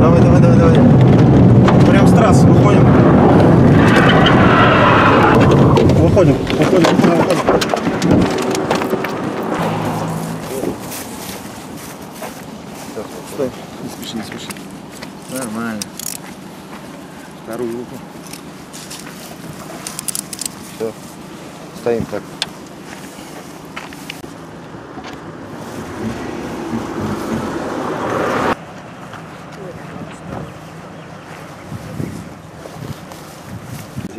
Давай, давай, давай, давай. Прям с трассы выходим. Выходим, выходим, выходим, выходим. Стой, не спеши, не спеши. Нормально. Вторую руку. Все. Стоим так.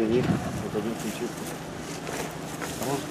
Извини, вот один ключик. А может,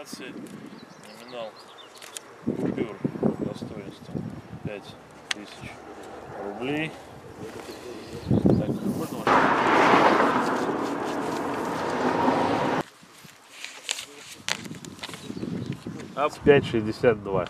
Федерации номинал купюр достоинством 5000 рублей. Так, ваше? АП 5,62.